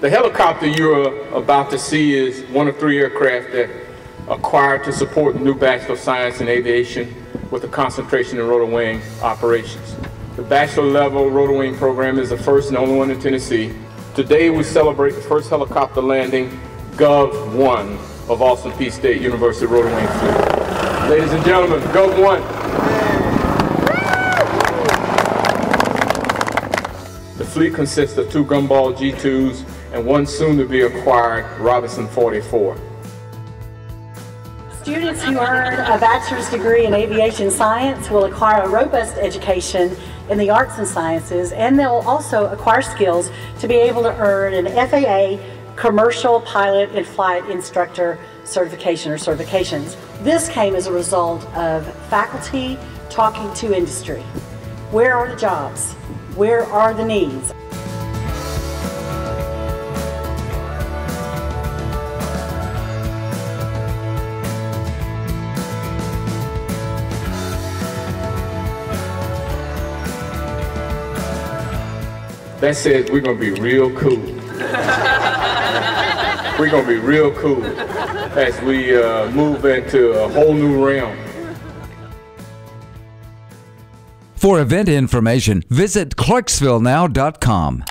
The helicopter you're about to see is one of three aircraft that acquired to support the new Bachelor of Science in Aviation with a concentration in rotor wing operations. The bachelor level rotor wing program is the first and only one in Tennessee. Today we celebrate the first helicopter landing, Gov 1 of Austin Peay State University rotor wing fleet. Ladies and gentlemen, Gov 1. The fleet consists of two Guimbal G2s and one soon to be acquired Robinson 44. Students who earn a bachelor's degree in aviation science will acquire a robust education in the arts and sciences and they'll also acquire skills to be able to earn an FAA commercial pilot and flight instructor certification or certifications. This came as a result of faculty talking to industry. Where are the jobs? Where are the needs? That says we're gonna be real cool. we're gonna be real cool as we uh, move into a whole new realm. For event information, visit ClarksvilleNow.com.